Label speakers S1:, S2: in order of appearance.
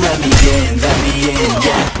S1: let me in, let me in, yeah